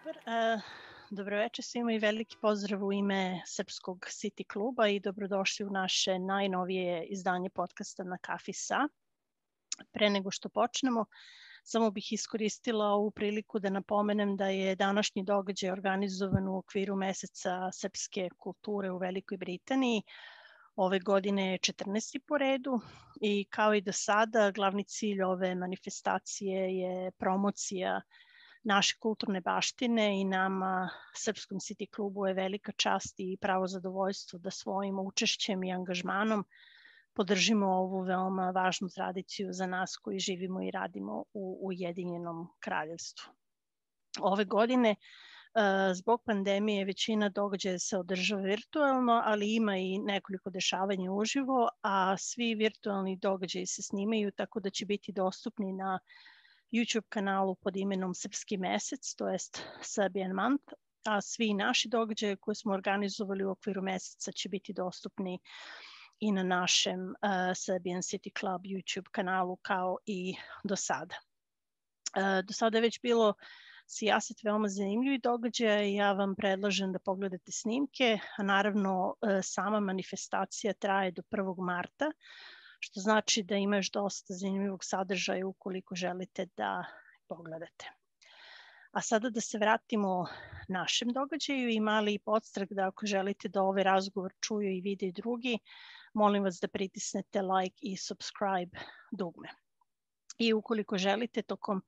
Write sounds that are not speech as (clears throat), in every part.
Super. Uh, dobroveče svima i veliki pozdrav u ime Srpskog City kluba i dobrodošli u naše najnovije izdanje podcasta na Kafi Sa. Pre nego što počnemo, samo bih iskoristila ovu priliku da napomenem da je današnji događaj organizovan u okviru meseca srpske kulture u Velikoj Britaniji. Ove godine je 14. po redu i kao i do sada glavni cilj ove manifestacije je promocija naše kulturne baštine i nama Srpskom City klubu je velika čast i pravo zadovoljstvo da svojim učešćem i angažmanom podržimo ovu veoma važnu tradiciju za nas koji živimo i radimo u Ujedinjenom kraljevstvu. Ove godine Zbog pandemije većina događaja se održava virtualno, ali ima i nekoliko dešavanja uživo, a svi virtualni događaji se snimaju tako da će biti dostupni na YouTube kanalu pod imenom Srpski mesec, to jest Serbian Month, a svi naši događaje koje smo organizovali u okviru meseca će biti dostupni i na našem uh, Serbian City Club YouTube kanalu kao i do sada. Uh, do sada je već bilo sijaset veoma zanimljivi i ja vam predlažem da pogledate snimke, a naravno uh, sama manifestacija traje do 1. marta, što znači da ima još dosta zanimljivog sadržaja ukoliko želite da pogledate. A sada da se vratimo našem događaju i mali podstrag da ako želite da ovaj razgovor čuju i vide i drugi, molim vas da pritisnete like i subscribe dugme. I ukoliko želite tokom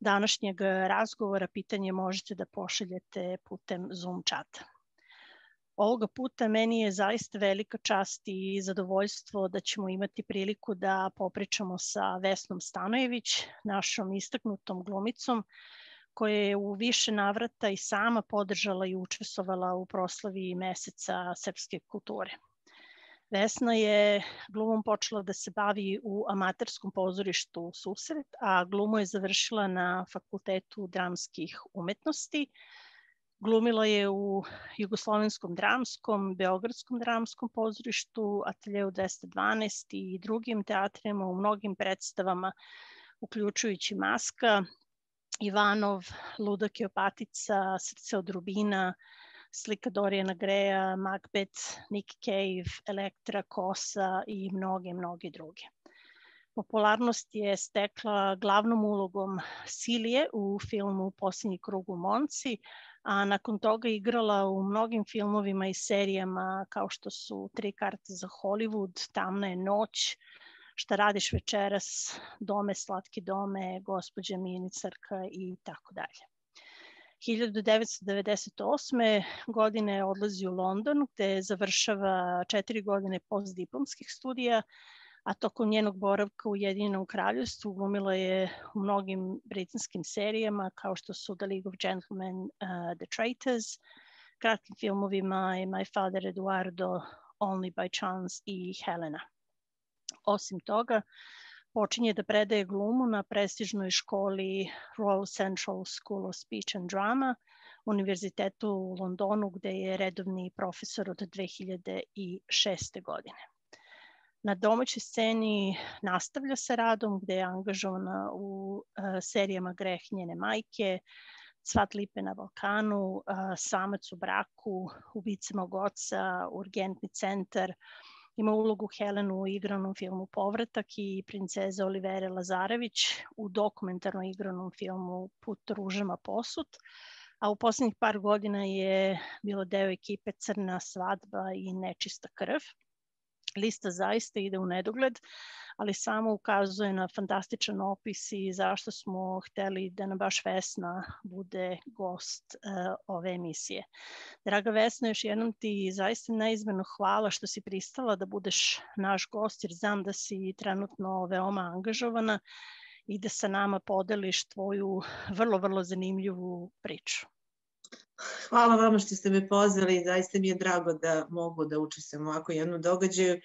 današnjeg razgovora pitanje možete da pošaljete putem Zoom čata. Ovoga puta meni je zaista velika čast i zadovoljstvo da ćemo imati priliku da popričamo sa Vesnom Stanojević, našom istaknutom glumicom, koja je u više navrata i sama podržala i učestvovala u proslavi meseca srpske kulture. Vesna je glumom počela da se bavi u amaterskom pozorištu Susret, a glumu je završila na Fakultetu dramskih umetnosti, Glumila je u Jugoslovenskom dramskom, Beogradskom dramskom pozorištu, Ateljeu 212 i drugim teatrima u mnogim predstavama, uključujući Maska, Ivanov, Luda Keopatica, Srce od Rubina, slika Dorijana Greja, Macbeth, Nick Cave, Elektra, Kosa i mnoge, mnoge druge. Popularnost je stekla glavnom ulogom Silije u filmu Posljednji krug u Monci, a nakon toga igrala u mnogim filmovima i serijama kao što su Tri karte za Hollywood, Tamna je noć, Šta radiš večeras, Dome, slatki dome, Gospođa ministarka i tako dalje. 1998. godine odlazi u London gde završava četiri godine postdiplomskih studija a tokom njenog boravka u Jedinom kraljevstvu glumila je u mnogim britanskim serijama kao što su The League of Gentlemen, uh, The Traitors, kratkim filmovima i My Father Eduardo, Only by Chance i Helena. Osim toga, počinje da predaje glumu na prestižnoj školi Royal Central School of Speech and Drama, univerzitetu u Londonu gde je redovni profesor od 2006. godine. Na domaćoj sceni nastavlja sa radom gde je angažovana u uh, serijama Greh njene majke, Cvat lipe na Balkanu, uh, Samac u braku, Ubice mog oca, Urgentni centar, ima ulogu Helenu u igranom filmu Povratak i princeza Olivere Lazarević u dokumentarno igranom filmu Put ružama posut, a u poslednjih par godina je bilo deo ekipe Crna svadba i Nečista krv lista zaista ide u nedogled, ali samo ukazuje na fantastičan opis i zašto smo hteli da nam baš Vesna bude gost uh, ove emisije. Draga Vesna, još jednom ti zaista neizmjerno hvala što si pristala da budeš naš gost, jer znam da si trenutno veoma angažovana i da sa nama podeliš tvoju vrlo, vrlo zanimljivu priču. Hvala vama što ste me pozvali, zaista mi je drago da mogu da učestvujem ovako jednu događaju,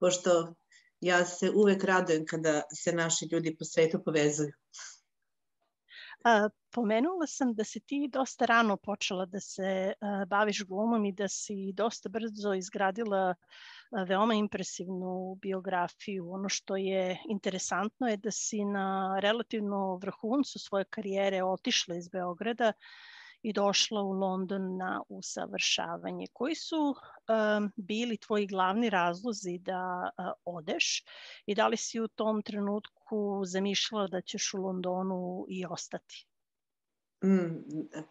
pošto ja se uvek radujem kada se naši ljudi po svetu povezuju. A, pomenula sam da si ti dosta rano počela da se a, baviš glumom i da si dosta brzo izgradila a, veoma impresivnu biografiju. Ono što je interesantno je da si na relativno vrhuncu svoje karijere otišla iz Beograda i došla u London na usavršavanje. Koji su um, bili tvoji glavni razlozi da uh, odeš i da li si u tom trenutku zamišljala da ćeš u Londonu i ostati? Mm,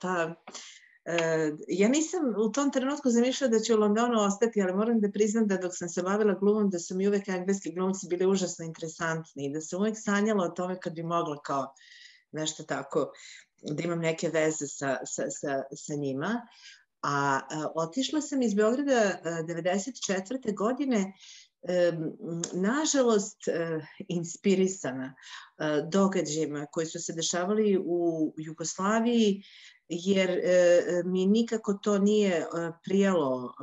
pa, e, ja nisam u tom trenutku zamišljala da ću u Londonu ostati, ali moram da priznam da dok sam se bavila glumom, da su mi uvek engleski glumci bili užasno interesantni i da sam uvek sanjala o tome kad bi mogla kao nešto tako, da imam neke veze sa, sa, sa, sa njima. A, a otišla sam iz Beograda 94. godine nažalost e, inspirisana e, događajima koji su se dešavali u Jugoslaviji jer e, mi nikako to nije prijelo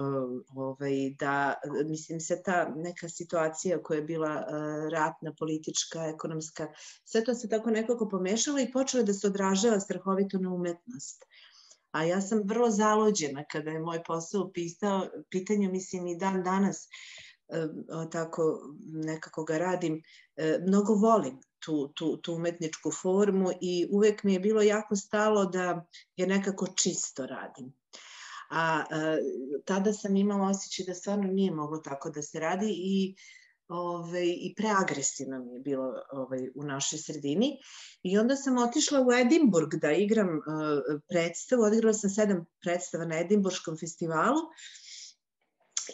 ovaj, da, mislim se ta neka situacija koja je bila ratna, politička, ekonomska, sve to se tako nekako pomešalo i počelo da se odražava strahovito na umetnost. A ja sam vrlo zalođena kada je moj posao pisao, pitanje mislim i dan danas, tako nekako ga radim, e, mnogo volim tu, tu, tu umetničku formu i uvek mi je bilo jako stalo da je nekako čisto radim. A, a tada sam imala osjećaj da stvarno nije moglo tako da se radi i ove, ovaj, i preagresivno mi je bilo ovaj, u našoj sredini. I onda sam otišla u Edimburg da igram uh, predstavu, odigrala sam sedam predstava na Edimburškom festivalu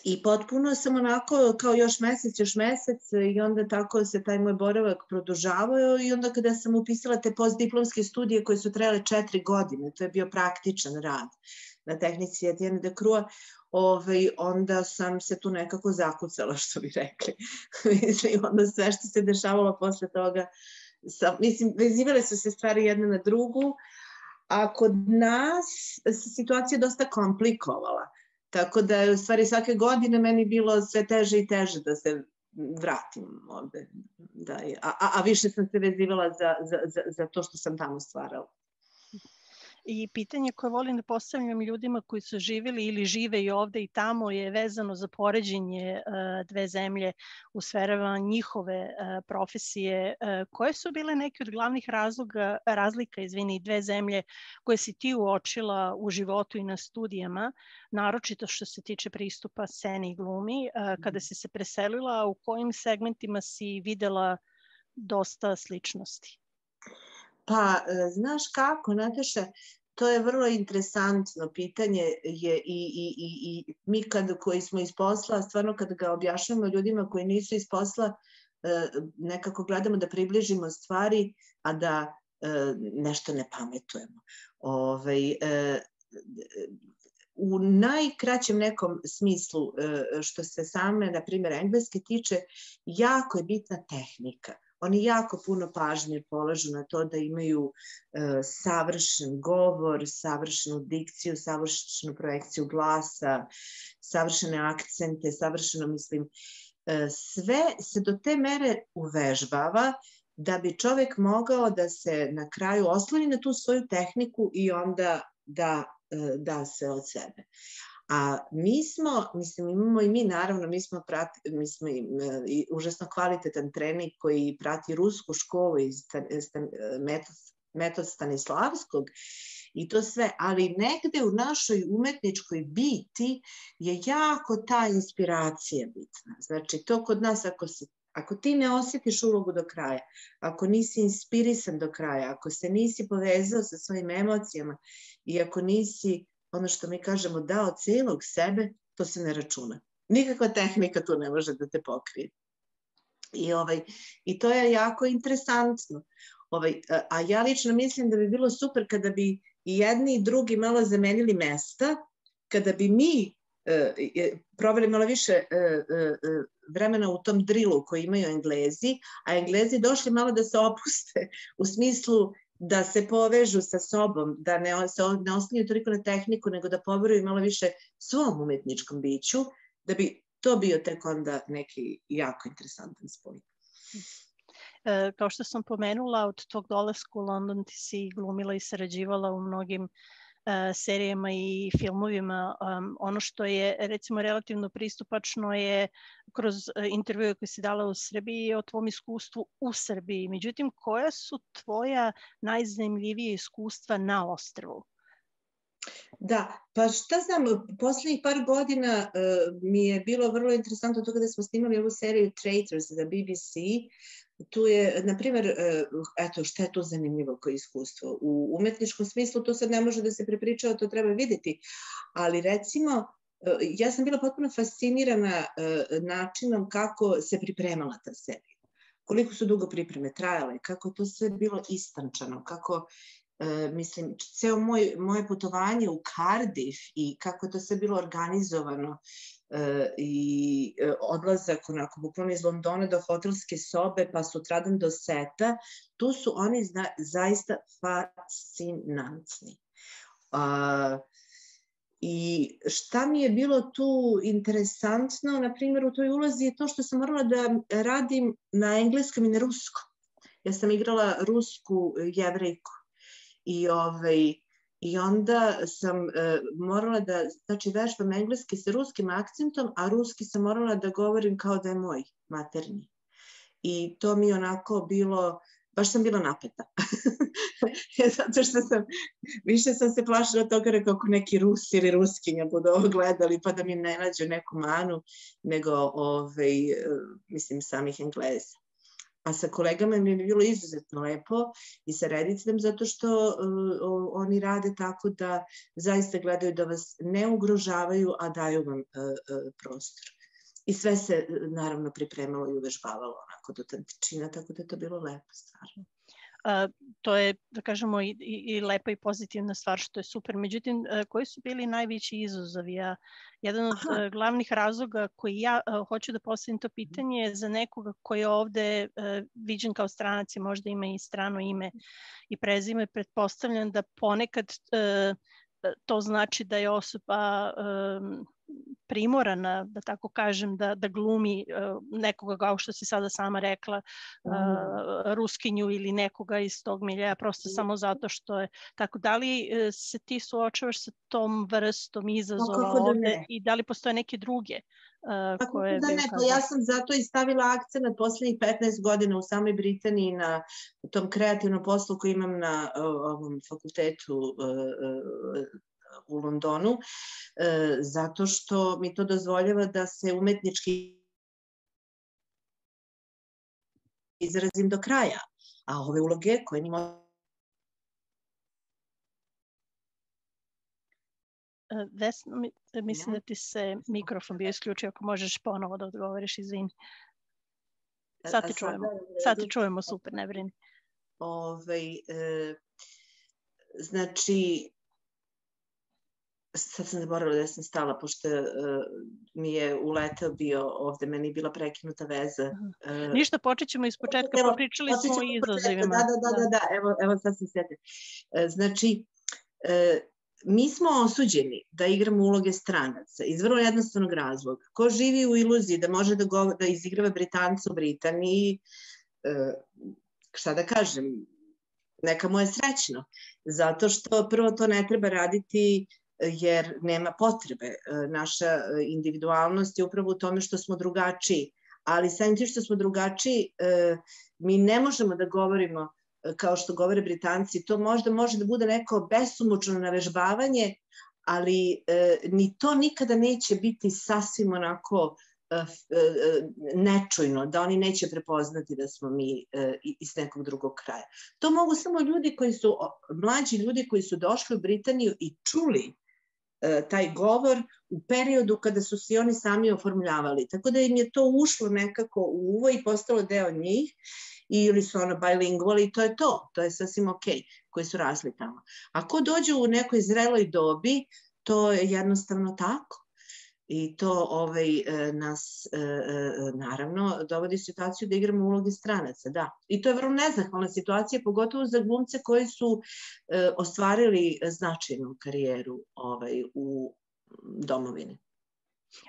I potpuno sam onako kao još mesec, još mesec i onda tako se taj moj boravak produžavao i onda kada sam upisala te postdiplomske studije koje su trajale četiri godine, to je bio praktičan rad na tehnici Etienne de Crua, ovaj, onda sam se tu nekako zakucala, što bi rekli. (laughs) I onda sve što se dešavalo posle toga, sam, mislim, vezivale su se stvari jedna na drugu, a kod nas se situacija dosta komplikovala Tako da je u stvari svake godine meni bilo sve teže i teže da se vratim ovde. Da, a, a, a više sam se vezivala za, za, za, za to što sam tamo stvarala. I pitanje koje volim da postavljam ljudima koji su živjeli ili žive i ovde i tamo je vezano za poređenje e, dve zemlje u sferama njihove e, profesije. E, koje su bile neke od glavnih razloga, razlika izvini, dve zemlje koje si ti uočila u životu i na studijama, naročito što se tiče pristupa sceni i glumi, kada si se preselila, u kojim segmentima si videla dosta sličnosti? Pa, znaš kako, Nataša, to je vrlo interesantno pitanje je i, i, i, i mi kad, koji smo iz posla, stvarno kad ga objašnjamo ljudima koji nisu iz posla, nekako gledamo da približimo stvari, a da nešto ne pametujemo. Ove, ovaj, u najkraćem nekom smislu što se same, na primjer, engleske tiče, jako je bitna tehnika oni jako puno pažnje polažu na to da imaju e, savršen govor, savršenu dikciju, savršenu projekciju glasa, savršene akcente, savršeno, mislim, e, sve se do te mere uvežbava da bi čovek mogao da se na kraju osloni na tu svoju tehniku i onda da e, da se od sebe. A mi smo, mislim, imamo i mi, naravno, mi smo, prati, mi smo i, i užasno kvalitetan trening koji prati rusku školu iz stan, metod, metod Stanislavskog i to sve, ali negde u našoj umetničkoj biti je jako ta inspiracija bitna. Znači, to kod nas, ako se Ako ti ne osjetiš ulogu do kraja, ako nisi inspirisan do kraja, ako se nisi povezao sa svojim emocijama i ako nisi ono što mi kažemo dao celog sebe, to se ne računa. Nikakva tehnika tu ne može da te pokrije. I, ovaj, I to je jako interesantno. Ovaj, a ja lično mislim da bi bilo super kada bi i jedni i drugi malo zamenili mesta, kada bi mi e, proveli malo više e, e, vremena u tom drilu koji imaju Englezi, a Englezi došli malo da se opuste u smislu da se povežu sa sobom, da ne, se ne osniju toliko na tehniku, nego da poveruju malo više svom umetničkom biću, da bi to bio tek onda neki jako interesantan spoj. E, kao što sam pomenula, od tog dolaska u London ti si glumila i sarađivala u mnogim E, serijama i filmovima. Ono što je recimo relativno pristupačno je kroz e, intervjue koje si dala u Srbiji o tvom iskustvu u Srbiji. Međutim, koja su tvoja najzanimljivije iskustva na ostrvu? Da, pa šta znam, poslednjih par godina uh, mi je bilo vrlo interesantno to kada smo snimali ovu seriju Traitors za BBC, tu je, na primjer, uh, eto, šta je to zanimljivo kao iskustvo? U umetničkom smislu to sad ne može da se prepričava, to treba videti, ali recimo, uh, ja sam bila potpuno fascinirana uh, načinom kako se pripremala ta serija. Koliko su dugo pripreme trajale, kako to sve bilo istančano, kako e, mislim, ceo moj, moje putovanje u Cardiff i kako je to sve bilo organizovano e, i e, odlazak onako bukvalno iz Londona do hotelske sobe pa sutradan do seta, tu su oni zna, zaista fascinantni. Uh, I šta mi je bilo tu interesantno, na primjer u toj ulozi je to što sam morala da radim na engleskom i na ruskom. Ja sam igrala rusku jevrejku i ovaj, I onda sam e, morala da, znači vežbam engleski sa ruskim akcentom, a ruski sam morala da govorim kao da je moj materni. I to mi onako bilo, baš sam bila napeta. (laughs) Zato što sam, više sam se plašila toga da kako neki Rus ili Ruskinja budu ovo gledali pa da mi ne nađu neku manu, nego ovaj, mislim samih Engleza. A sa kolegama mi je bilo izuzetno lepo i sa rediteljem zato što uh, oni rade tako da zaista gledaju da vas ne ugrožavaju, a daju vam uh, uh, prostor. I sve se naravno pripremalo i uvežbavalo onako do tantičina, tako da je to bilo lepo stvarno to je, da kažemo, i, i, i lepa i pozitivna stvar što je super. Međutim, koji su bili najveći izazovi? Ja, jedan od Aha. glavnih razloga koji ja hoću da postavim to pitanje je za nekoga koji je ovde viđen kao stranac i možda ima i strano ime i prezime, pretpostavljam da ponekad to znači da je osoba primorana, da tako kažem, da, da glumi uh, nekoga, kao što si sada sama rekla, uh, ruskinju ili nekoga iz tog miljeja, prosto samo zato što je tako. Da li uh, se ti suočavaš sa tom vrstom izazova da ovde i da li postoje neke druge Uh, koje da ne, pa ja sam zato i stavila akcent na poslednjih 15 godina u samoj Britaniji na tom kreativnom poslu koji imam na ovom fakultetu uh, u Londonu, e, zato što mi to dozvoljava da se umetnički izrazim do kraja. A ove uloge koje nima e, Vesna, mislim da ti se mikrofon bio isključio, ako možeš ponovo da odgovoriš, izvini. Sad ti čujemo, sad ti čujemo super, ne brini. Ove, ovaj, e, znači, sad sam zaboravila da sam stala, pošto uh, mi je uletao bio ovde, meni je bila prekinuta veza. Uh, Ništa, počet ćemo iz početka, evo, popričali smo o izazovima. Da, da, da, da, da, evo, evo sad sam sjetila. Uh, znači, uh, mi smo osuđeni da igramo uloge stranaca iz vrlo jednostavnog razloga. Ko živi u iluziji da može da, go, da izigrava Britanca u Britaniji, uh, šta da kažem, neka mu je srećno. Zato što prvo to ne treba raditi jer nema potrebe. E, naša e, individualnost je upravo u tome što smo drugačiji, ali samim tim što smo drugačiji, e, mi ne možemo da govorimo kao što govore Britanci, to možda može da bude neko besumučno navežbavanje, ali ni to nikada neće biti sasvim onako nečujno, da oni neće prepoznati da smo mi iz nekog drugog kraja. To mogu samo ljudi koji su, mlađi ljudi koji su došli u Britaniju i čuli taj govor u periodu kada su se oni sami oformljavali. Tako da im je to ušlo nekako u uvo i postalo deo njih ili su ono bilingual i to je to, to je sasvim ok, koji su rasli tamo. Ako dođe u nekoj zreloj dobi, to je jednostavno tako. I to ovaj, e, nas e, e, naravno dovodi u situaciju da igramo uloge stranaca, da. I to je vrlo nezahvalna situacija, pogotovo za glumce koji su ostvarili značajnu karijeru ovaj, u domovini.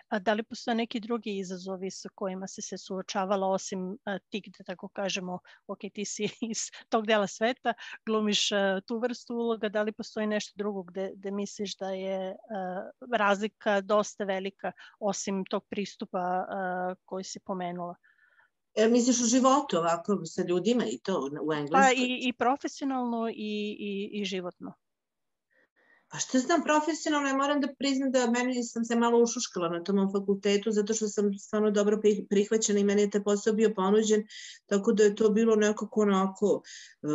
A da li postoje neki drugi izazovi sa kojima si se suočavala osim tih, da tako kažemo, ok, ti si (laughs) iz tog dela sveta, glumiš tu vrstu uloga, da li postoji nešto drugo gde, gde misliš da je razlika dosta velika osim tog pristupa koji si pomenula? E, misliš u životu ovako sa ljudima i to u Engleskoj? Pa i, i profesionalno i, i, i životno. Pa što znam, profesionalno, ja moram da priznam da meni sam se malo ušuškala na tom fakultetu, zato što sam stvarno dobro prihvaćena i meni je taj posao bio ponuđen, tako da je to bilo nekako onako e,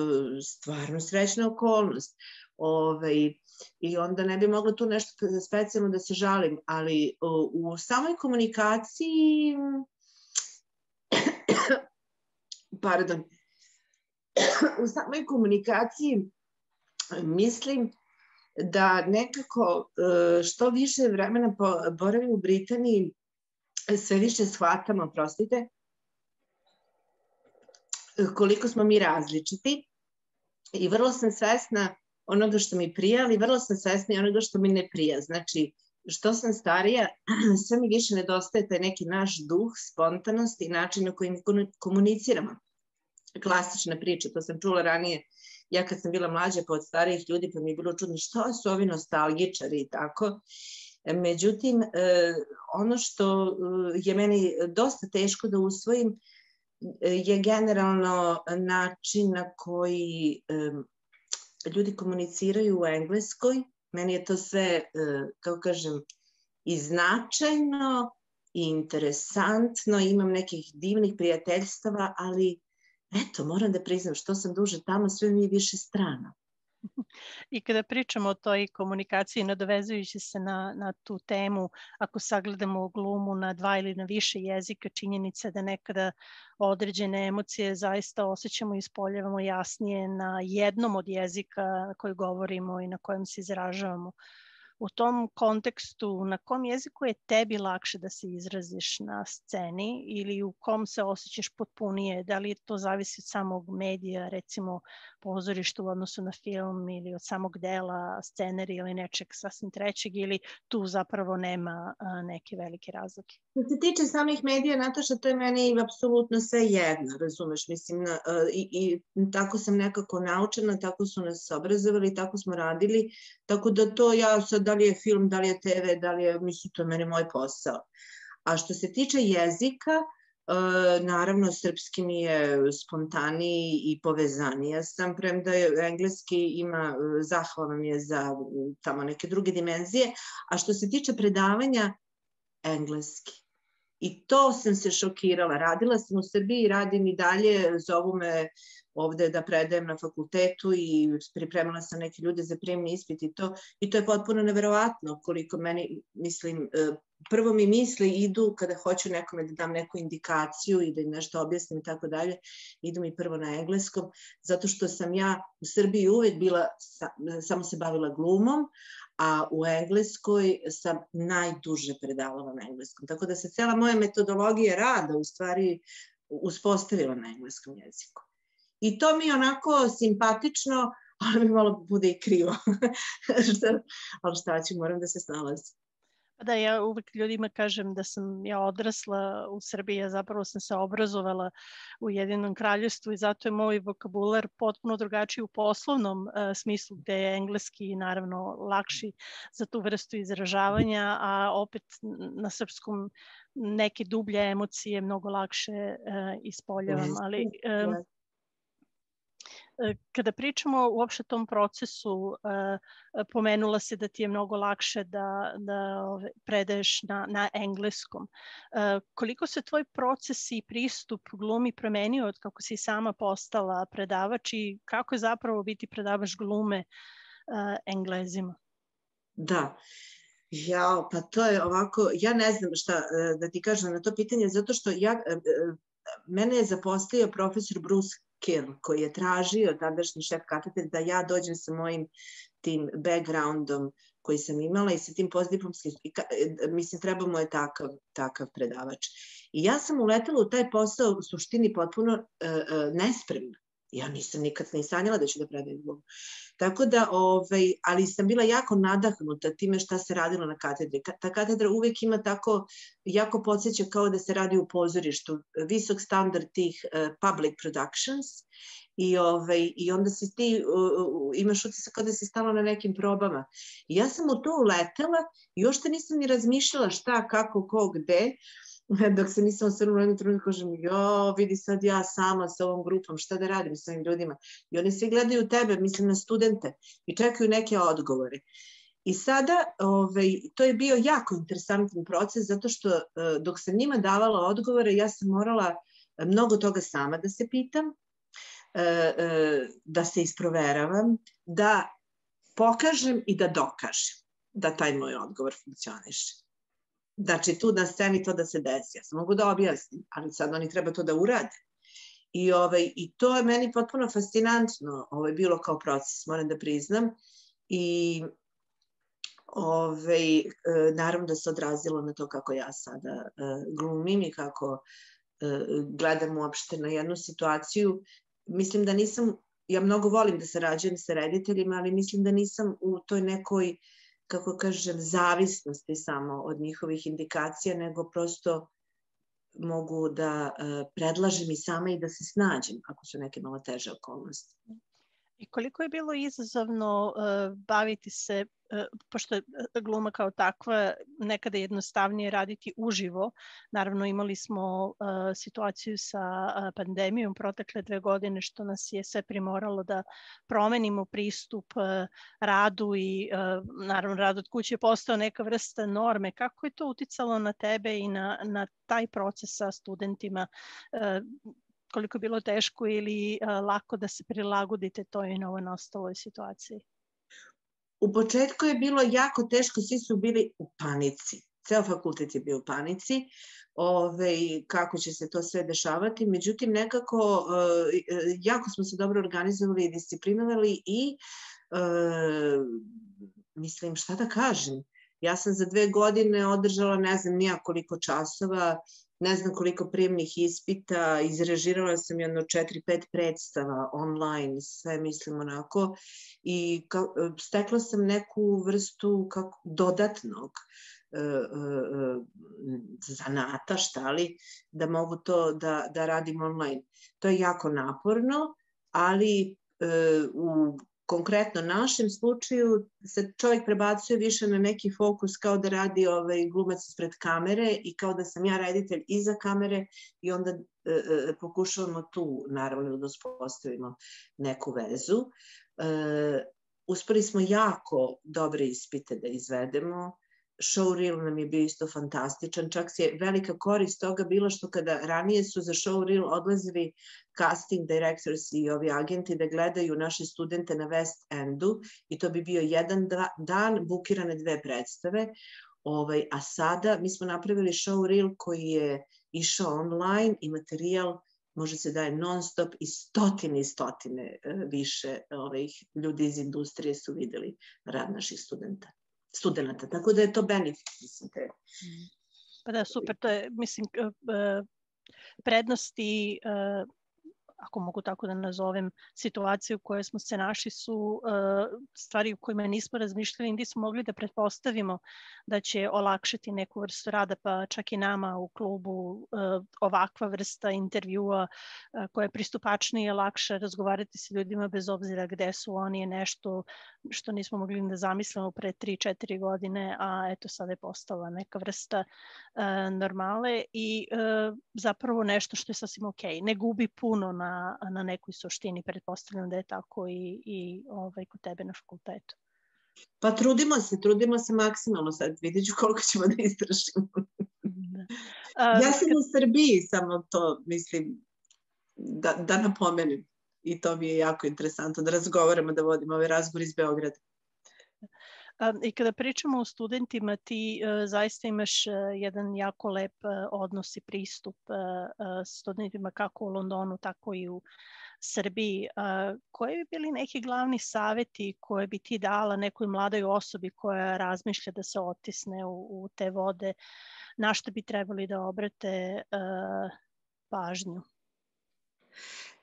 stvarno srećna okolnost. Ove, ovaj, I onda ne bi mogla tu nešto specijalno da se žalim, ali u, u samoj komunikaciji (coughs) pardon, (coughs) u samoj komunikaciji mislim da nekako e, što više vremena boravim u Britaniji, sve više shvatamo, prostite, koliko smo mi različiti i vrlo sam svesna onoga što mi prija, ali vrlo sam svesna i onoga što mi ne prija. Znači, što sam starija, (clears throat) sve mi više nedostaje taj neki naš duh, spontanost i način na koji komuniciramo. Klasična priča, to sam čula ranije ja kad sam bila mlađa pa od starijih ljudi pa mi je bilo čudno što su ovi nostalgičari i tako. Međutim, e, ono što e, je meni dosta teško da usvojim e, je generalno način na koji ljudi komuniciraju u engleskoj. Meni je to sve, kako kažem, i značajno i interesantno, imam nekih divnih prijateljstava, ali eto, moram da priznam, što sam duže tamo, sve mi je više strano. I kada pričamo o toj komunikaciji, nadovezujući se na, na tu temu, ako sagledamo glumu na dva ili na više jezika, činjenica da nekada određene emocije zaista osjećamo i ispoljavamo jasnije na jednom od jezika koji govorimo i na kojem se izražavamo. Uh, u tom kontekstu na kom jeziku je tebi lakše da se izraziš na sceni ili u kom se osjećaš potpunije, da li to zavisi od samog medija, recimo pozorišta u odnosu na film ili od samog dela, sceneri ili nečeg sasvim trećeg ili tu zapravo nema a, neke velike razlike? Što se tiče samih medija, Nataša, to je meni apsolutno sve jedno, razumeš, mislim, na, i, i tako sam nekako naučena, tako su nas obrazovali, tako smo radili, tako da to ja sad, da li je film, da li je TV, da li je, mislim, to je meni moj posao. A što se tiče jezika, E, naravno, srpski mi je spontaniji i povezanija sam, premda je engleski ima, e, zahvalan je za tamo neke druge dimenzije, a što se tiče predavanja, engleski. I to sam se šokirala. Radila sam u Srbiji, radim i dalje, zovu me ovde da predajem na fakultetu i pripremala sam neke ljude za prijemni ispit i to. I to je potpuno neverovatno koliko meni, mislim, e, prvo mi misli idu kada hoću nekome da dam neku indikaciju i da im nešto objasnim i tako dalje, idu mi prvo na engleskom, zato što sam ja u Srbiji uvek bila, samo se bavila glumom, a u Engleskoj sam najduže predavala na engleskom. Tako da se cela moja metodologija rada u stvari uspostavila na engleskom jeziku. I to mi je onako simpatično, ali mi malo bude i krivo. (laughs) ali šta ću, moram da se snalazim. Pa da, ja uvek ljudima kažem da sam ja odrasla u Srbiji, ja zapravo sam se obrazovala u Jedinom kraljestvu i zato je moj vokabular potpuno drugačiji u poslovnom uh, smislu, gde je engleski naravno lakši za tu vrstu izražavanja, a opet na srpskom neke dublje emocije mnogo lakše uh, ispoljavam, ali um, E, kada pričamo uopšte tom procesu, e, pomenula se da ti je mnogo lakše da, da predaješ na, na engleskom. E, koliko se tvoj proces i pristup glumi promenio od kako si sama postala predavač i kako je zapravo biti predavač glume englezima? Da, Ja, pa to je ovako, ja ne znam šta da ti kažem na to pitanje, zato što ja, mene je zaposlio profesor Bruce Kirn, koji je tražio tadašnji šef katedre da ja dođem sa mojim tim backgroundom koji sam imala i sa tim postdiplomskim, mislim, treba mu je takav, takav predavač. I ja sam uletela u taj posao u suštini potpuno uh, uh, nespremna. Ja nisam nikad ni sanjala da ću da predajem Bogu. Tako da, ovaj, ali sam bila jako nadahnuta time šta se radilo na katedri. Ta katedra uvek ima tako, jako podsjeća kao da se radi u pozorištu, visok standard tih uh, public productions i, ovaj, i onda si ti, uh, imaš utisak kao da si stala na nekim probama. I ja sam u to uletela i još te nisam ni razmišljala šta, kako, ko, gde, (laughs) dok se nisam osvrnula jednu trenutku, kažem, jo, vidi sad ja sama sa ovom grupom, šta da radim sa ovim ljudima. I oni svi gledaju tebe, mislim na studente, i čekaju neke odgovore. I sada, ovaj, to je bio jako interesantan proces zato što e, dok sam njima davala odgovore, ja sam morala mnogo toga sama da se pitam, e, e, da se isproveravam, da pokažem i da dokažem da taj moj odgovor funkcioniše. Znači, tu na sceni to da se desi. Ja sam mogu da objasnim, ali sad oni treba to da urade. I, ovaj, I to je meni potpuno fascinantno ovaj, bilo kao proces, moram da priznam. I ovaj, naravno da se odrazilo na to kako ja sada uh, glumim i kako uh, gledam uopšte na jednu situaciju. Mislim da nisam, ja mnogo volim da sarađujem sa rediteljima, ali mislim da nisam u toj nekoj, kako kažem, zavisnosti samo od njihovih indikacija, nego prosto mogu da uh, predlažem i sama i da se snađem ako su neke malo teže okolnosti. I koliko je bilo izazovno uh, baviti se E, pošto je gluma kao takva nekada jednostavnije raditi uživo. Naravno imali smo uh, situaciju sa uh, pandemijom protekle dve godine što nas je sve primoralo da promenimo pristup uh, radu i naravno rad od kuće je postao neka vrsta norme. Kako je to uticalo na tebe i na, na taj proces sa studentima? Koliko je bilo teško ili lako da se prilagodite toj novo nastaloj situaciji? U početku je bilo jako teško, svi su bili u panici. Ceo fakultet je bio u panici, ove, kako će se to sve dešavati. Međutim, nekako e, jako smo se dobro organizovali i disciplinovali i e, mislim, šta da kažem, ja sam za dve godine održala ne znam nija koliko časova, ne znam koliko prijemnih ispita, izrežirala sam jedno 4-5 predstava online, sve mislim onako, i ka, stekla sam neku vrstu kako, dodatnog uh, uh, zanata, šta li, da mogu to da, da radim online. To je jako naporno, ali uh, u konkretno našem slučaju se čovjek prebacuje više na neki fokus kao da radi ovaj glumac ispred kamere i kao da sam ja reditelj iza kamere i onda e, e, pokušavamo tu naravno da uspostavimo neku vezu. E, uspeli smo jako dobre ispite da izvedemo showreel nam je bio isto fantastičan, čak je velika korist toga bila što kada ranije su za showreel odlazili casting directors i ovi agenti da gledaju naše studente na West Endu i to bi bio jedan dan, bukirane dve predstave, ovaj, a sada mi smo napravili showreel koji je išao online i materijal može se daje non stop i stotine i stotine e, više ovih ljudi iz industrije su videli rad naših studenta studenta. Tako da je to benefit, mislim. Te. Pa da, super. To je, mislim, prednosti ako mogu tako da nazovem, situacije u kojoj smo se naši su uh, stvari u kojima nismo razmišljali, gdje smo mogli da pretpostavimo da će olakšati neku vrstu rada, pa čak i nama u klubu uh, ovakva vrsta intervjua uh, koja je pristupačnija, lakše razgovarati sa ljudima bez obzira gde su oni je nešto što nismo mogli da zamislimo pre 3-4 godine, a eto sada je postala neka vrsta normale i zapravo nešto što je sasvim ok. Ne gubi puno na na, nekoj suštini. Pretpostavljam da je tako i, i ovaj, kod tebe na fakultetu. Pa trudimo se, trudimo se maksimalno sad. Vidjet ću koliko ćemo da istražimo. Da. (laughs) A, ja sam kad... u Srbiji, samo to mislim da, da napomenem. I to mi je jako interesantno da razgovaramo, da vodimo ovaj razgovor iz Beograda. I kada pričamo o studentima, ti uh, zaista imaš uh, jedan jako lep uh, odnos i pristup studentima kako u Londonu, tako i u Srbiji. Koji bi bili neki glavni saveti koje bi ti dala nekoj mladoj osobi koja razmišlja da se otisne u, u te vode? Na što bi trebali da obrate pažnju?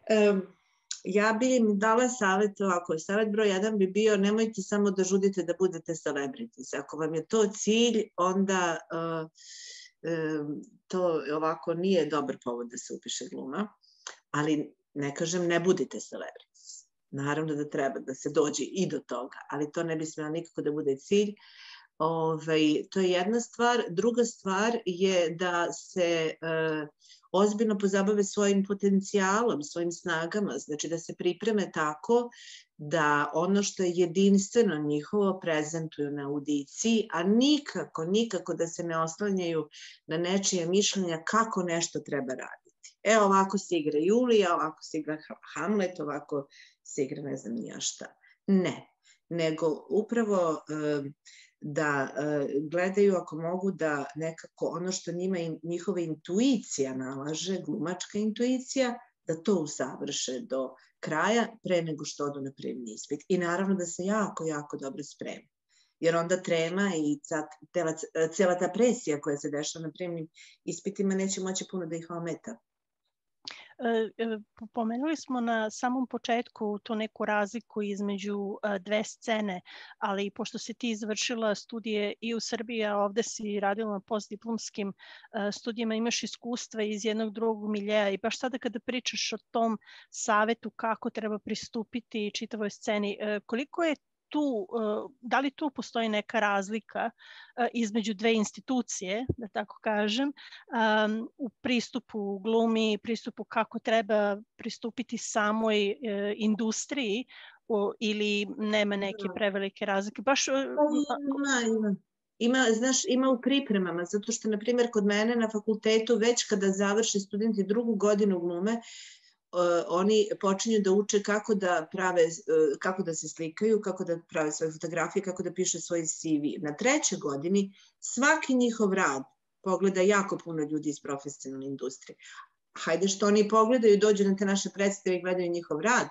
Um ja bi im dala savjet ovako. Savjet broj jedan bi bio nemojte samo da žudite da budete celebrities. Ako vam je to cilj, onda uh, uh, to ovako nije dobar povod da se upiše gluma. Ali ne kažem ne budite celebrities. Naravno da treba da se dođe i do toga, ali to ne bi smela nikako da bude cilj. Ove, ovaj, to je jedna stvar. Druga stvar je da se uh, ozbiljno pozabave svojim potencijalom, svojim snagama, znači da se pripreme tako da ono što je jedinstveno njihovo prezentuju na audiciji, a nikako, nikako da se ne oslanjaju na nečije mišljenja kako nešto treba raditi. E, ovako se igra Julija, ovako se igra Hamlet, ovako se igra ne znam nija šta. Ne, nego upravo da gledaju ako mogu da nekako ono što njima njihova intuicija nalaže, glumačka intuicija, da to usavrše do kraja pre nego što odu na prijemni ispit. I naravno da se jako, jako dobro spreme. Jer onda trema i cela, cela ta presija koja se dešava na prijemnim ispitima neće moći puno da ih ometa. E, e, pomenuli smo na samom početku tu neku razliku između e, dve scene, ali pošto si ti završila studije i u Srbiji, a ovde si radila na postdiplomskim studijama, imaš iskustva iz jednog drugog miljeja i baš sada kada pričaš o tom savetu kako treba pristupiti čitavoj sceni, koliko je tu, e, da li tu postoji neka razlika e, između dve institucije, da tako kažem, u pristupu glumi, pristupu kako treba pristupiti samoj e, industriji ili nema neke da. prevelike razlike? Baš... Pa ima, ima. Ima, znaš, ima u pripremama, zato što, na primjer, kod mene na fakultetu već kada završe studenti drugu godinu glume, oni počinju da uče kako da prave, uh, kako da se slikaju, kako da prave svoje fotografije, kako da piše svoj CV. Na trećoj godini svaki njihov rad pogleda jako puno ljudi iz profesionalne industrije. Hajde što oni pogledaju, dođu na te naše predstave i gledaju njihov rad,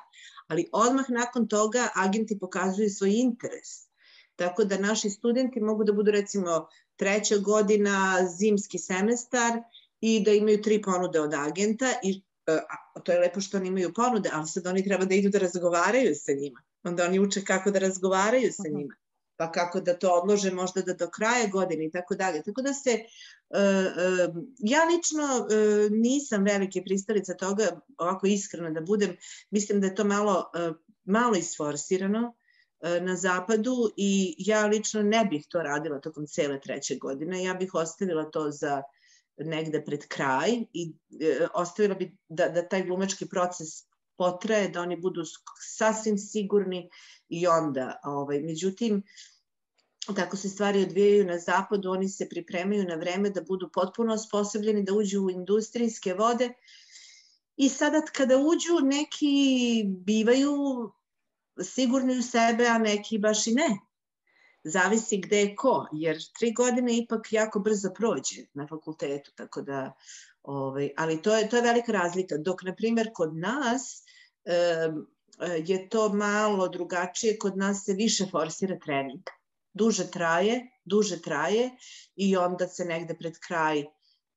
ali odmah nakon toga agenti pokazuju svoj interes. Tako da naši studenti mogu da budu recimo treća godina, zimski semestar i da imaju tri ponude od agenta i E, to je lepo što oni imaju ponude, ali sad oni treba da idu da razgovaraju sa njima. Onda oni uče kako da razgovaraju sa njima, pa kako da to odlože možda da do kraja godine i tako dalje. Tako da se, uh, uh, ja lično nisam velike pristalica toga, ovako iskreno da budem, mislim da je to malo, malo isforsirano, na zapadu i ja lično ne bih to radila tokom cele treće godine. Ja bih ostavila to za negde pred kraj i e, ostavila bi da, da taj glumački proces potraje, da oni budu sasvim sigurni i onda. Ovaj, međutim, tako se stvari odvijaju na zapadu, oni se pripremaju na vreme da budu potpuno osposobljeni da uđu u industrijske vode i sada kada uđu neki bivaju sigurni u sebe, a neki baš i ne zavisi gde je ko, jer tri godine ipak jako brzo prođe na fakultetu, tako da, ovaj, ali to je, to je velika razlika. Dok, na primjer, kod nas e, je to malo drugačije, kod nas se više forsira trening. Duže traje, duže traje i onda se negde pred kraj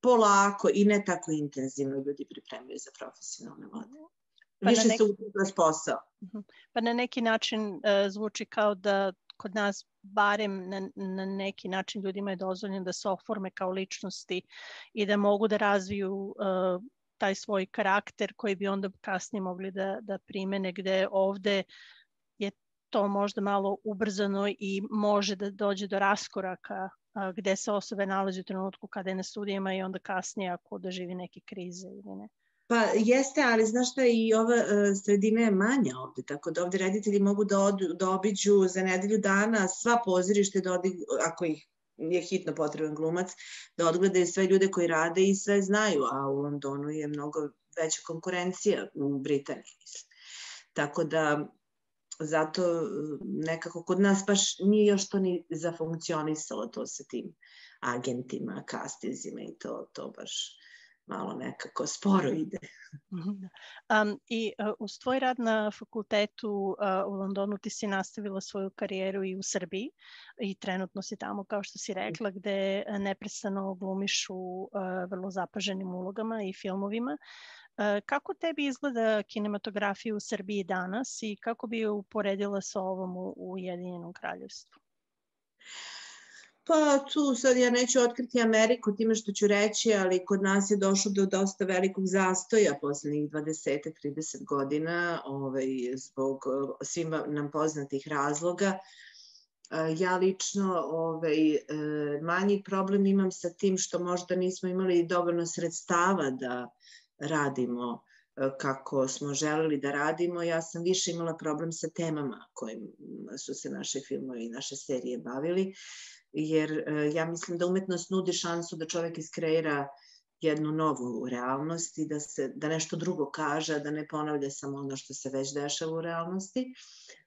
polako i ne tako intenzivno ljudi pripremaju za profesionalne vode. Pa više neki... se uči kroz posao. Mhm. Pa na neki način uh, zvuči kao da kod nas barem na, na neki način ljudima je dozvoljeno da se oforme kao ličnosti i da mogu da razviju uh, taj svoj karakter koji bi onda kasnije mogli da, da primene gde ovde je to možda malo ubrzano i može da dođe do raskoraka uh, gde se osobe nalazi u trenutku kada je na studijama i onda kasnije ako doživi neke krize ili ne. Pa jeste, ali znaš šta i ova uh, sredina je manja ovde, tako da ovde reditelji mogu da, od, da obiđu za nedelju dana sva pozorište, da odi, ako ih je hitno potreban glumac, da odgledaju sve ljude koji rade i sve znaju, a u Londonu je mnogo veća konkurencija u Britaniji. Tako da, zato nekako kod nas baš nije još to ni zafunkcionisalo to sa tim agentima, kastizima i to, to baš malo nekako sporo ide. um, I uh, uz tvoj rad na fakultetu uh, u Londonu ti si nastavila svoju karijeru i u Srbiji i trenutno si tamo, kao što si rekla, gde neprestano glumiš u uh, vrlo zapaženim ulogama i filmovima. Uh, kako tebi izgleda kinematografija u Srbiji danas i kako bi je uporedila sa ovom u, Ujedinjenom kraljevstvu? Pa tu sad ja neću otkriti Ameriku time što ću reći, ali kod nas je došlo do dosta velikog zastoja poslednjih 20-30 godina ovaj, zbog svima nam poznatih razloga. Ja lično ovaj, e, manji problem imam sa tim što možda nismo imali dovoljno sredstava da radimo kako smo želeli da radimo, ja sam više imala problem sa temama kojim su se naše filmovi i naše serije bavili, jer e, ja mislim da umetnost nudi šansu da čovek iskreira jednu novu realnost i da, se, da nešto drugo kaže, da ne ponavlja samo ono što se već dešava u realnosti,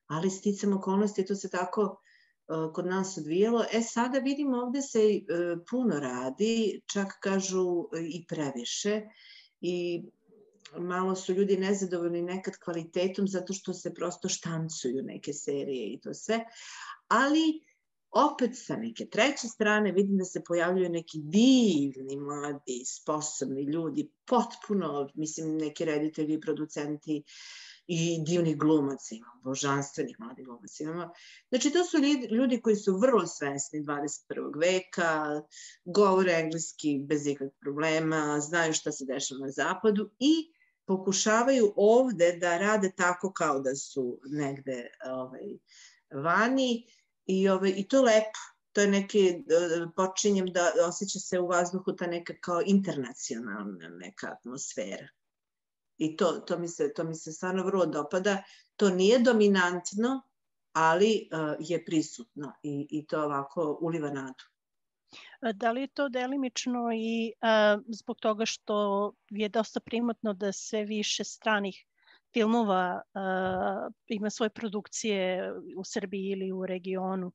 ali sticam okolnosti to se tako uh, kod nas odvijalo. E sada vidimo ovde se puno radi, čak kažu i previše i malo su ljudi nezadovoljni nekad kvalitetom zato što se prosto štancuju neke serije i to sve, ali opet sa neke treće strane vidim da se pojavljuju neki divni, mladi, sposobni ljudi, potpuno, mislim, neki reditelji, producenti i divni glumaci, imamo, božanstvenih mladih glumaca imamo. Znači, to su ljudi koji su vrlo svesni 21. veka, govore engleski bez ikakvih problema, znaju šta se dešava na zapadu i pokušavaju ovde da rade tako kao da su negde ovaj, vani I, ove, I to lepo. To je neki, e, počinjem da osjeća se u vazduhu ta neka kao internacionalna neka atmosfera. I to, to, mi se, to mi se stvarno vrlo dopada. To nije dominantno, ali uh, je prisutno i, i to ovako uliva nadu. Da li je to delimično i uh, zbog toga što je dosta primotno da sve više stranih filmova uh, ima svoje produkcije u Srbiji ili u regionu?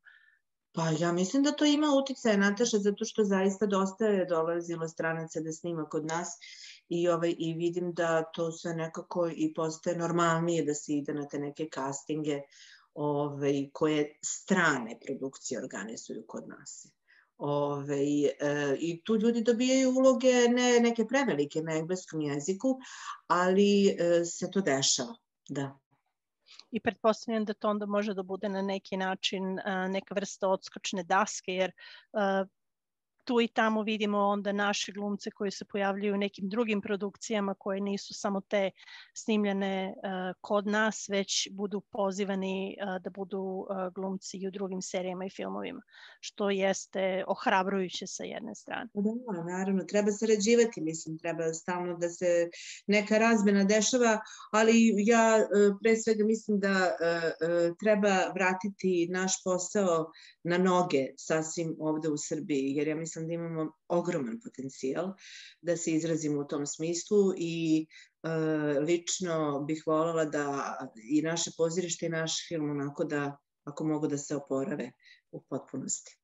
Pa ja mislim da to ima uticaje, Nataša, zato što zaista dosta je dolazilo stranaca da snima kod nas i, ovaj, i vidim da to sve nekako i postaje normalnije da se ide na te neke castinge ovaj, koje strane produkcije organizuju kod nas. Ove, e, I tu ljudi dobijaju uloge ne neke prevelike na engleskom jeziku, ali e, se to dešava, da. I pretpostavljam da to onda može da bude na neki način a, neka vrsta odskočne daske, jer a, tu i tamo vidimo onda naše glumce koji se pojavljuju u nekim drugim produkcijama koje nisu samo te snimljene uh, kod nas, već budu pozivani uh, da budu uh, glumci i u drugim serijama i filmovima, što jeste ohrabrujuće sa jedne strane. Pa da, naravno, treba sarađivati, mislim, treba stalno da se neka razmena dešava, ali ja pre svega mislim da treba vratiti naš posao na noge sasvim ovde u Srbiji, jer ja mislim da imamo ogroman potencijal da se izrazimo u tom smislu i e, lično bih voljela da i naše pozirište i naš film onako da ako mogu da se oporave u potpunosti.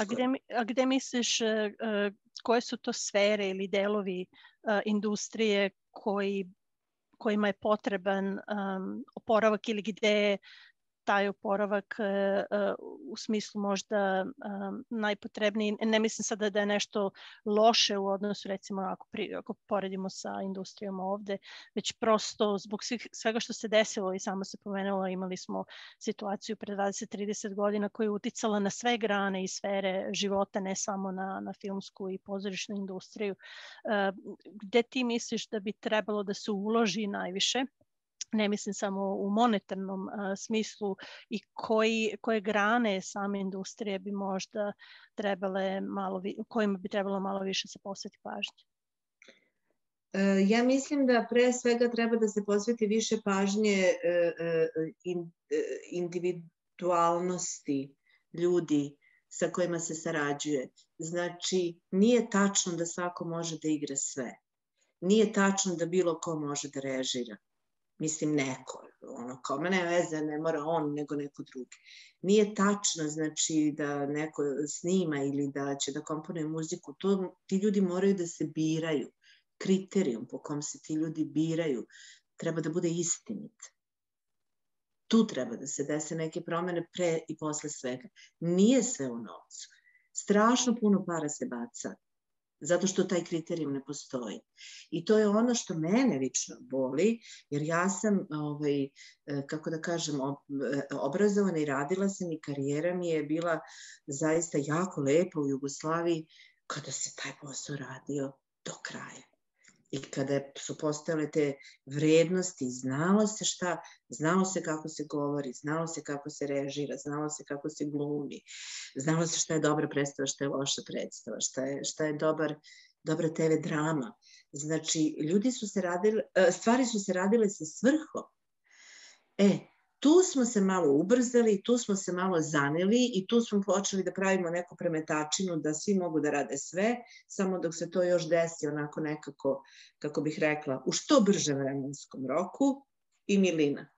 A gde, a gde misliš, uh, koje su to sfere ili delovi uh, industrije koji, kojima je potreban um, oporavak ili gde taj oporavak e, e, u smislu možda e, najpotrebniji. Ne mislim sada da je nešto loše u odnosu recimo ako, pri, ako poredimo sa industrijom ovde, već prosto zbog svih, svega što se desilo i samo se pomenulo imali smo situaciju pre 20-30 godina koja je uticala na sve grane i sfere života, ne samo na, na filmsku i pozorišnu industriju. Gde ti misliš da bi trebalo da se uloži najviše? Ne mislim samo u monetarnom a, smislu i koji, koje grane same industrije bi možda trebale malo, kojima bi trebalo malo više se posveti pažnje? E, ja mislim da pre svega treba da se posveti više pažnje e, e, individualnosti ljudi sa kojima se sarađuje. Znači, nije tačno da svako može da igra sve. Nije tačno da bilo ko može da režira mislim neko, ono kao, ma ne veze, ne mora on, nego neko drugi. Nije tačno, znači, da neko snima ili da će da komponuje muziku, to, ti ljudi moraju da se biraju. Kriterijum po kom se ti ljudi biraju treba da bude istinit. Tu treba da se dese neke promene pre i posle svega. Nije sve u novcu. Strašno puno para se baca zato što taj kriterijum ne postoji. I to je ono što mene lično boli, jer ja sam, ovaj, e, kako da kažem, e, obrazovana i radila sam i karijera mi je bila zaista jako lepa u Jugoslaviji kada se taj posao radio do kraja i kada su postojale te vrednosti, znalo se šta, znalo se kako se govori, znalo se kako se režira, znalo se kako se glumi, znalo se šta je dobra predstava, šta je loša predstava, šta je, šta je dobar dobra TV drama. Znači, ljudi su se radili, e, stvari su se radile sa svrhom. E, tu smo se malo ubrzali, tu smo se malo zaneli i tu smo počeli da pravimo neku premetačinu da svi mogu da rade sve, samo dok se to još desi onako nekako, kako bih rekla, u što bržem vremenskom roku i milina.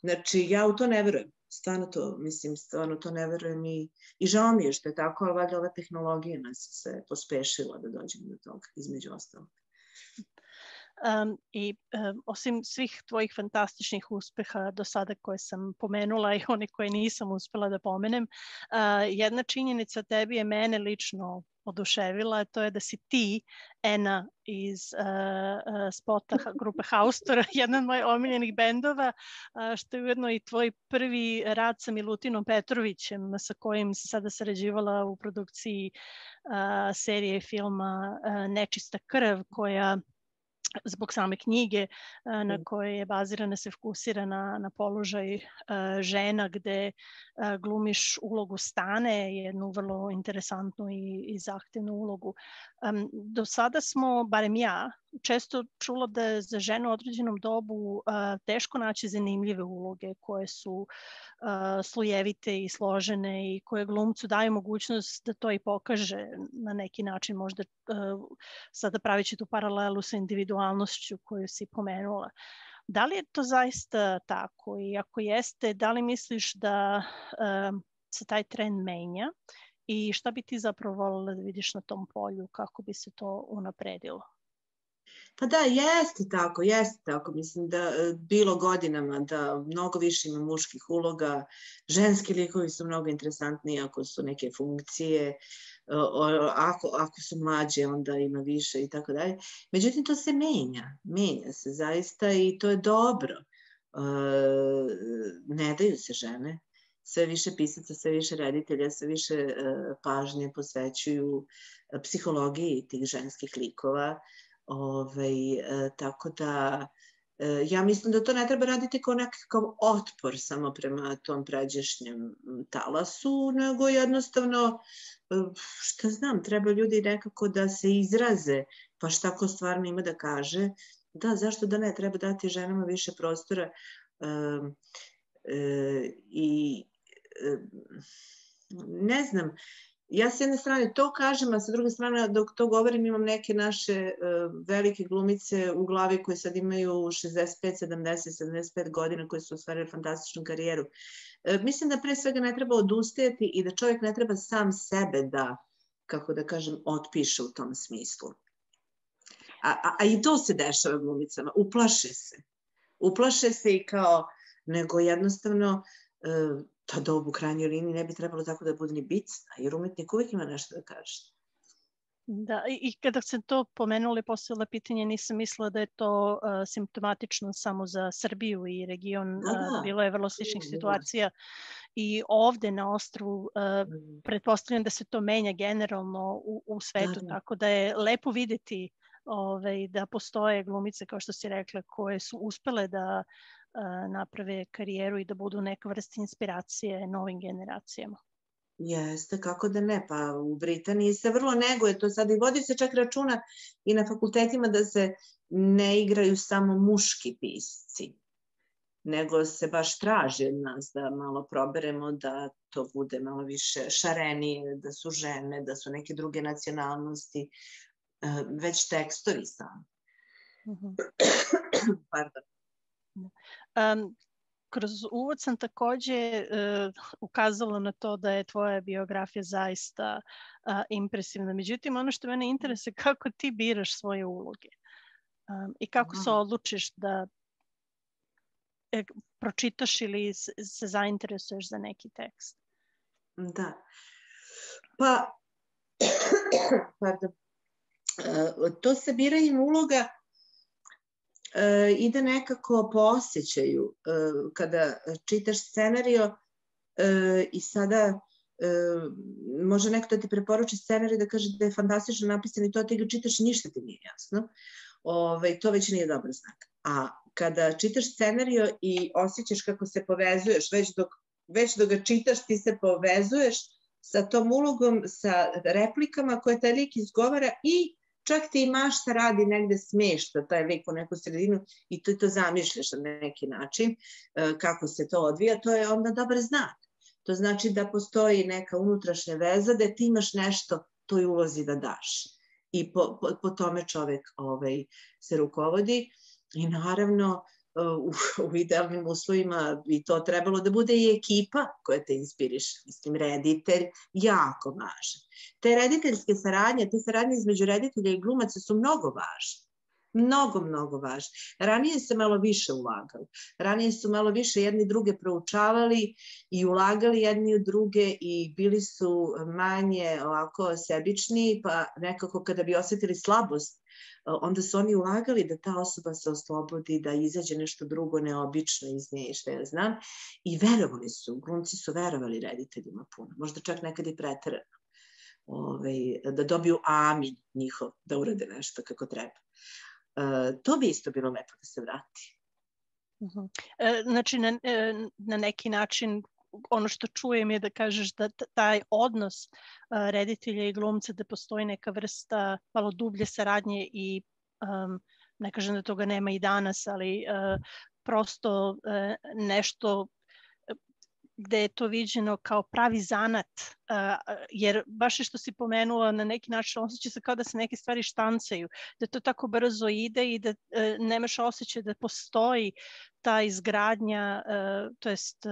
Znači, ja u to ne verujem. Stvarno to, mislim, stvarno to ne verujem i, i žao mi je što je tako, ali valjda ova tehnologija nas se pospešila da dođemo do toga, između ostalog. Um, I um, osim svih tvojih fantastičnih uspeha do sada koje sam pomenula (laughs) i one koje nisam uspela da pomenem, uh, jedna činjenica tebi je mene lično oduševila, to je da si ti, Ena iz uh, spota grupe (laughs) Haustor, (laughs) jedan od mojih omiljenih bendova, uh, što je ujedno i tvoj prvi rad sa Milutinom Petrovićem, sa kojim si sada sarađivala u produkciji uh, serije filma uh, Nečista krv, koja zbog same knjige na mm. kojoj je bazirana se fokusira na, na položaj žena gde glumiš ulogu Stane, jednu vrlo interesantnu i, i zahtevnu ulogu. Do sada smo, barem ja, često čula da je za ženu u određenom dobu teško naći zanimljive uloge koje su slojevite i složene i koje glumcu daju mogućnost da to i pokaže na neki način, možda sada pravići tu paralelu sa individualnošću koju si pomenula. Da li je to zaista tako i ako jeste, da li misliš da se taj trend menja i šta bi ti zapravo volila da vidiš na tom polju kako bi se to unapredilo? Pa da, jeste tako, jeste tako. Mislim da e, bilo godinama da mnogo više ima muških uloga, ženski likovi su mnogo interesantniji ako su neke funkcije, e, ako, ako su mlađe onda ima više i tako dalje. Međutim, to se menja, menja se zaista i to je dobro. E, ne daju se žene, sve više pisaca, sve više reditelja, sve više pažnje posvećuju psihologiji tih ženskih likova ovaj, e, tako da e, ja mislim da to ne treba raditi kao nekakav otpor samo prema tom pređešnjem talasu, nego jednostavno, e, šta znam, treba ljudi nekako da se izraze, pa šta ko stvarno ima da kaže. Da, zašto da ne, treba dati ženama više prostora e, e, i e, ne znam, ja s jedne strane to kažem, a sa druge strane dok to govorim imam neke naše uh, velike glumice u glavi koje sad imaju 65, 70, 75 godina koje su ostvarile fantastičnu karijeru. Uh, mislim da pre svega ne treba odustajati i da čovjek ne treba sam sebe da, kako da kažem, otpiše u tom smislu. A, a, a i to se dešava glumicama. Uplaše se. Uplaše se i kao, nego jednostavno uh, ta dobu u krajnjoj liniji ne bi trebalo tako da bude ni bicna, jer umetnik uvijek ima nešto da kaže. Da, i kada sam to pomenula i postavila pitanje, nisam mislila da je to uh, simptomatično samo za Srbiju i region. Da, da. Uh, bilo je vrlo sličnih situacija i ovde na ostru uh, pretpostavljam da se to menja generalno u, u svetu, da, da. tako da je lepo videti ovaj, da postoje glumice, kao što si rekla, koje su uspele da naprave karijeru i da budu neka vrsta inspiracije novim generacijama. Jeste, kako da ne, pa u Britaniji se vrlo neguje to sad i vodi se čak računa i na fakultetima da se ne igraju samo muški pisci, nego se baš traži od nas da malo proberemo da to bude malo više šarenije, da su žene, da su neke druge nacionalnosti, već tekstovi sami. Mm -hmm. Pardon. Um, kroz uvod sam takođe uh, ukazala na to da je tvoja biografija zaista uh, impresivna. Međutim, ono što mene interesuje kako ti biraš svoje uloge um, i kako se odlučiš da e, pročitaš ili se zainteresuješ za neki tekst. Da. Pa, (coughs) pardon, uh, to sabiranjem uloga e, ide nekako po osjećaju e, kada čitaš scenario e, i sada e, može neko da ti preporuči scenarij da kaže da je fantastično napisan i to ti ga čitaš i ništa ti nije jasno. Ove, ovaj, to već nije dobar znak. A kada čitaš scenario i osjećaš kako se povezuješ, već dok, već dok ga čitaš ti se povezuješ sa tom ulogom, sa replikama koje taj lik izgovara i čak ti i mašta radi negde smešta taj lik u neku sredinu i ti to zamišljaš na neki način e, kako se to odvija, to je onda dobar znak. To znači da postoji neka unutrašnja veza da ti imaš nešto toj ulozi da daš. I po, po, po tome čovek ovaj, se rukovodi. I naravno, u, u idealnim uslovima bi to trebalo da bude i ekipa koja te inspiriše. Mislim, reditelj, jako važan. Te rediteljske saradnje, te saradnje između reditelja i glumaca su mnogo važne. Mnogo, mnogo važno. Ranije se malo više ulagali. Ranije su malo više jedni druge proučavali i ulagali jedni u druge i bili su manje ovako sebični, pa nekako kada bi osetili slabost onda su oni ulagali da ta osoba se oslobodi, da izađe nešto drugo neobično iz nje i što ja znam. I verovali su, glumci su verovali rediteljima puno, možda čak nekad i preterano. Ovaj, da dobiju amin njihov, da urade nešto kako treba. E, to bi isto bilo lepo da se vrati. -huh. e, znači, na, e, na neki način ono što čujem je da kažeš da taj odnos reditelja i glumca da postoji neka vrsta malo dublje saradnje i um, ne kažem da toga nema i danas, ali uh, prosto uh, nešto gde je to viđeno kao pravi zanat, jer baš što si pomenula na neki način osjeća se kao da se neke stvari štancaju, da to tako brzo ide i da uh, nemaš osjećaj da postoji ta izgradnja, uh, to jest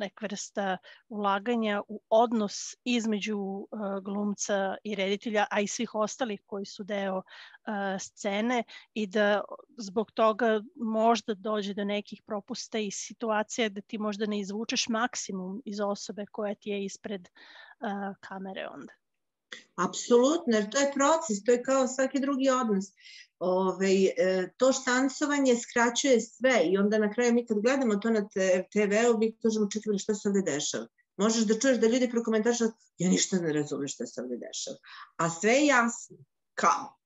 neka vrsta ulaganja u odnos između uh, glumca i reditelja, a i svih ostalih koji su deo scene i da zbog toga možda dođe do nekih propusta i situacija da ti možda ne izvučeš maksimum iz osobe koja ti je ispred kamere onda. Apsolutno, jer to je proces, to je kao svaki drugi odnos. Ove, e, to štancovanje skraćuje sve i onda na kraju mi kad gledamo to na TV-u, mi kažemo čekaj šta se ovde dešava. Možeš da čuješ da ljudi prokomentarišu, ja ništa ne razumem šta se ovde dešava. A sve je jasno. Kao?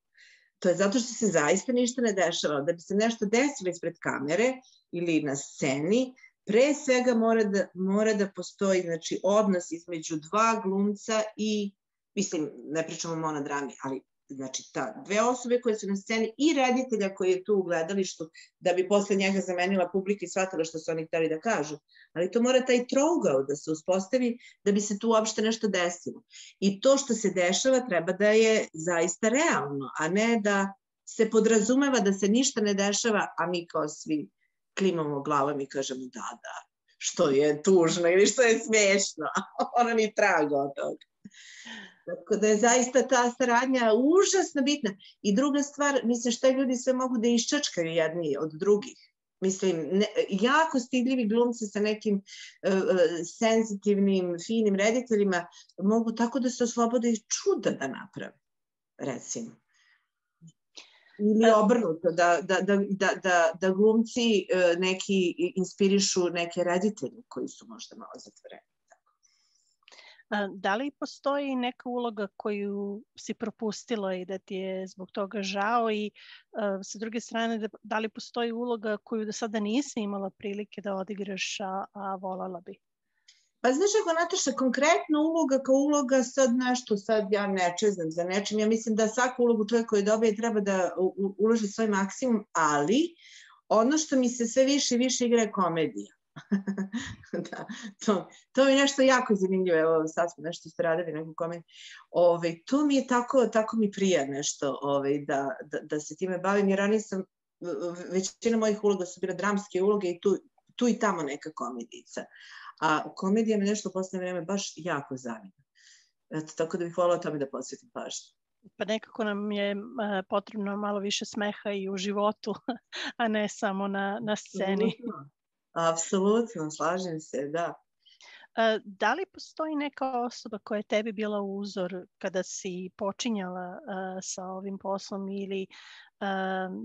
To je zato što se zaista ništa ne dešava. Da bi se nešto desilo ispred kamere ili na sceni, pre svega mora da, mora da postoji znači, odnos između dva glumca i, mislim, ne pričamo o monodrami, ali znači ta dve osobe koje su na sceni i reditelja koji je tu u gledalištu da bi posle njega zamenila publika i shvatila što su oni hteli da kažu. Ali to mora taj trougao da se uspostavi da bi se tu uopšte nešto desilo. I to što se dešava treba da je zaista realno, a ne da se podrazumeva da se ništa ne dešava, a mi kao svi klimamo glavom i kažemo da, da, što je tužno ili što je smešno, (laughs) ono ni trago od toga. Tako da je zaista ta saradnja užasno bitna. I druga stvar, mislim šta ljudi sve mogu da iščačkaju jedni od drugih. Mislim, ne, jako stidljivi glumci sa nekim uh, senzitivnim, finim rediteljima mogu tako da se oslobode i čuda da naprave, recimo. Ili obrnuto, da, da, da, da, da, da glumci uh, neki inspirišu neke reditelje koji su možda malo zatvoreni. Da li postoji neka uloga koju si propustila i da ti je zbog toga žao i sa druge strane da, da li postoji uloga koju do sada nisi imala prilike da odigraš, a, a volala bi? Pa znaš ako Nataša, konkretna uloga kao uloga sad nešto, sad ja ne čezam za nečim, ja mislim da svaku ulogu čovjek koji dobije treba da uloži svoj maksimum, ali ono što mi se sve više i više igra je komedija. (laughs) da, to, to mi je nešto jako zanimljivo, evo sad smo nešto ste radili, neku komediju. Ove, to mi je tako, tako mi prija nešto ove, da, da, da se time bavim, jer ranije sam, većina mojih uloga su bile dramske uloge i tu, tu i tamo neka komedica. A komedija me nešto u poslednje vreme baš jako zanima. Eto, tako da bih volila tome da posvetim pažnju. Pa nekako nam je potrebno malo više smeha i u životu, (laughs) a ne samo na, na sceni. Apsolutno, slažem se, da. Da li postoji neka osoba koja je tebi bila uzor kada si počinjala uh, sa ovim poslom ili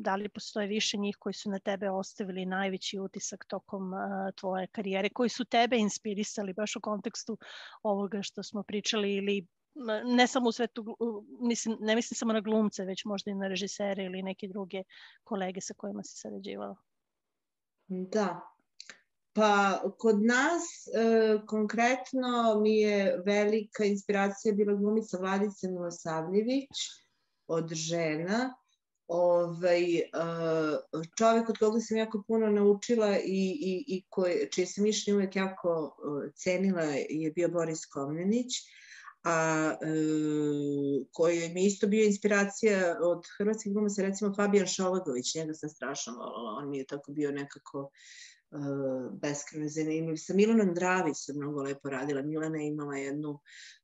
da li postoje više njih koji su na tebe ostavili najveći utisak tokom uh, tvoje karijere, koji su tebe inspirisali baš u kontekstu ovoga što smo pričali ili ne samo u svetu, mislim, ne mislim samo na glumce, već možda i na režisere ili neke druge kolege sa kojima si sarađivala? Da, Pa kod nas e, konkretno mi je velika inspiracija bila glumica Vladica Milosavljević od žena, ovaj, čovek od koga sam jako puno naučila i, i, i koje, čije sam mišljenje uvek jako cenila je bio Boris Komnenić, a uh, koji mi isto bio inspiracija od hrvatskih glumaca, recimo Fabijan Šovagović, njega sam strašno volala, on mi je tako bio nekako uh, beskreno zanimljiv. Sa Milanom Dravi sam mnogo lepo radila. Milana je imala jednu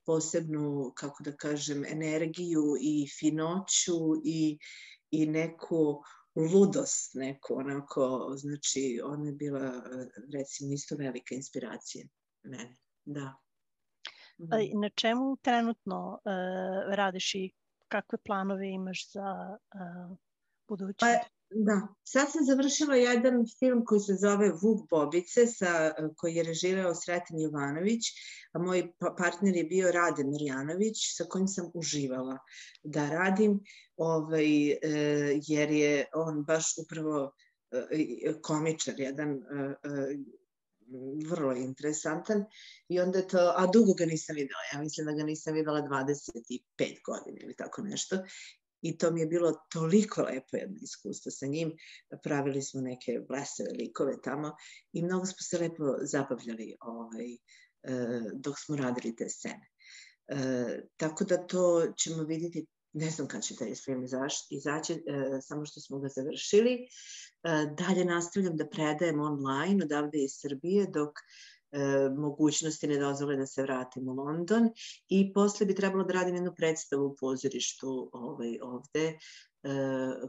posebnu, kako da kažem, energiju i finoću i i neku ludost, neku onako, znači ona je bila recimo isto velika inspiracija mene, da. I na čemu trenutno uh, radiš i kakve planove imaš za uh, budućnost? Pa, Da, sad sam završila jedan film koji se zove Vuk Bobice, sa, koji je režirao Sreten Jovanović, a moj pa, partner je bio Rade Mirjanović, sa kojim sam uživala da radim, ovaj, e, jer je on baš upravo e, komičar, jedan e, vrlo interesantan. I onda to, a dugo ga nisam videla, ja mislim da ga nisam videla 25 godina ili tako nešto i to mi je bilo toliko lepo jedno iskustvo sa njim. Pravili smo neke blesave likove tamo i mnogo smo se lepo zabavljali ovaj, eh, dok smo radili te scene. E, tako da to ćemo vidjeti, ne znam kad će taj film izaći, e, samo što smo ga završili. E, dalje nastavljam da predajem online odavde iz Srbije, dok e, mogućnosti ne dozvole da se vratim u London i posle bi trebalo da radim jednu predstavu u pozorištu ovaj, ovde e,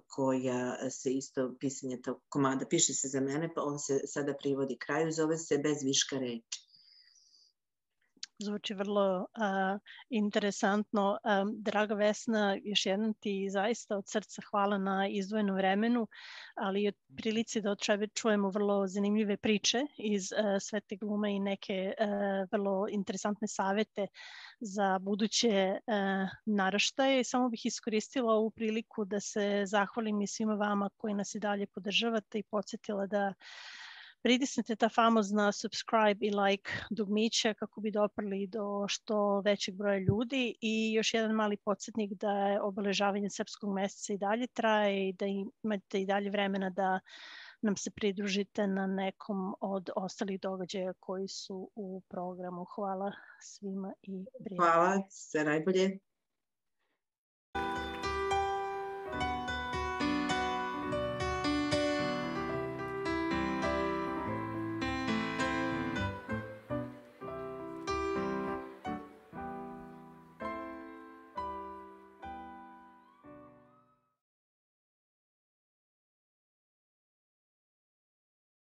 koja se isto, pisanje tog komada piše se za mene, pa on se sada privodi kraju, zove se Bez viška reči zvuči vrlo uh, interesantno. Um, draga Vesna, još jednom ti zaista od srca hvala na izdvojenom vremenu, ali i od prilici da od tebe čujemo vrlo zanimljive priče iz uh, svete glume i neke uh, vrlo interesantne savete za buduće uh, naraštaje. Samo bih iskoristila ovu priliku da se zahvalim i svima vama koji nas i dalje podržavate i podsjetila da pritisnete ta famozna subscribe i like dugmiće kako bi doprli do što većeg broja ljudi i još jedan mali podsjetnik da je obeležavanje srpskog meseca i dalje traje i da imate i dalje vremena da nam se pridružite na nekom od ostalih događaja koji su u programu. Hvala svima i prijatelji. Hvala, sve najbolje.